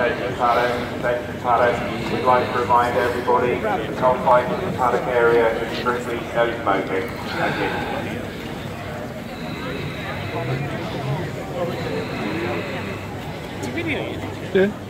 Station Paddock, Station Paddock. We'd like to remind everybody that the top five in the paddock area is strictly no smoking. Thank you. Yeah.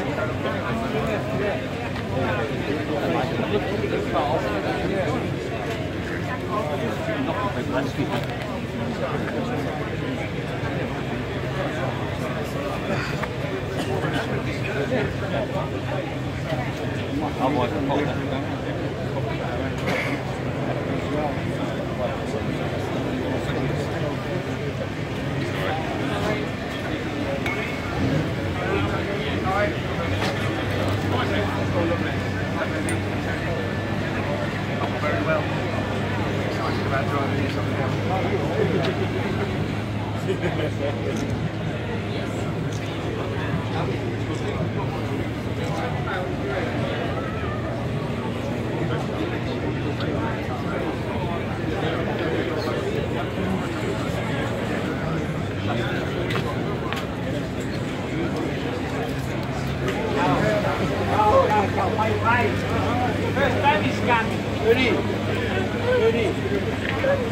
Allemaal gekocht. Here something. First time is coming. Ready? Ready?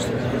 So